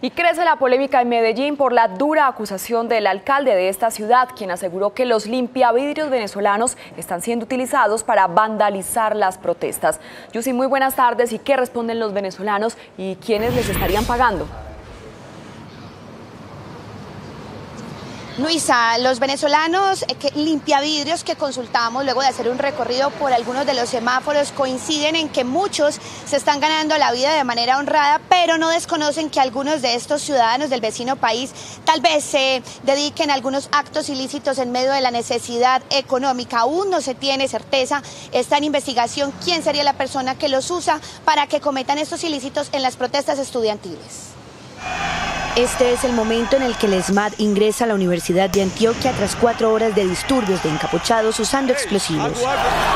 Y crece la polémica en Medellín por la dura acusación del alcalde de esta ciudad, quien aseguró que los limpiavidrios venezolanos están siendo utilizados para vandalizar las protestas. Yusi, muy buenas tardes. ¿Y qué responden los venezolanos y quiénes les estarían pagando? Luisa, los venezolanos eh, que limpiavidrios que consultamos luego de hacer un recorrido por algunos de los semáforos coinciden en que muchos se están ganando la vida de manera honrada, pero no desconocen que algunos de estos ciudadanos del vecino país tal vez se dediquen a algunos actos ilícitos en medio de la necesidad económica. Aún no se tiene certeza, está en investigación quién sería la persona que los usa para que cometan estos ilícitos en las protestas estudiantiles. Este es el momento en el que el ESMAD ingresa a la Universidad de Antioquia tras cuatro horas de disturbios de encapuchados usando explosivos.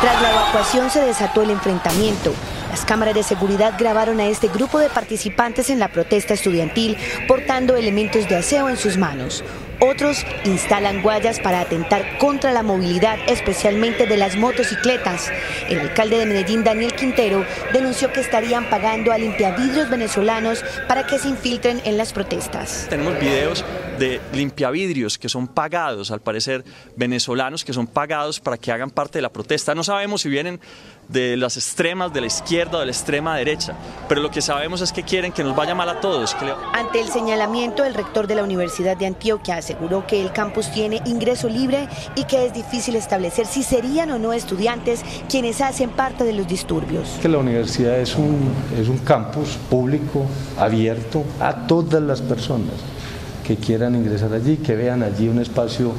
Tras la evacuación se desató el enfrentamiento. Las cámaras de seguridad grabaron a este grupo de participantes en la protesta estudiantil portando elementos de aseo en sus manos. Otros instalan guayas para atentar contra la movilidad, especialmente de las motocicletas. El alcalde de Medellín, Daniel Quintero, denunció que estarían pagando a limpiavidrios venezolanos para que se infiltren en las protestas. Tenemos videos de limpiavidrios que son pagados, al parecer venezolanos que son pagados para que hagan parte de la protesta. No sabemos si vienen de las extremas, de la izquierda o de la extrema derecha, pero lo que sabemos es que quieren que nos vaya mal a todos. Ante el señalamiento, el rector de la Universidad de Antioquia aseguró que el campus tiene ingreso libre y que es difícil establecer si serían o no estudiantes quienes hacen parte de los disturbios. Que la universidad es un, es un campus público, abierto a todas las personas que quieran ingresar allí, que vean allí un espacio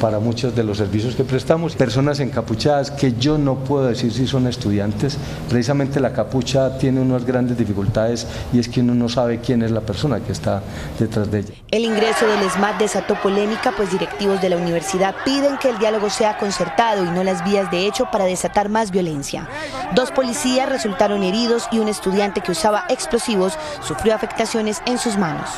para muchos de los servicios que prestamos. Personas encapuchadas que yo no puedo decir si son estudiantes, precisamente la capucha tiene unas grandes dificultades y es que uno no sabe quién es la persona que está detrás de ella. El ingreso del SMAT desató polémica, pues directivos de la universidad piden que el diálogo sea concertado y no las vías de hecho para desatar más violencia. Dos policías resultaron heridos y un estudiante que usaba explosivos sufrió afectaciones en sus manos.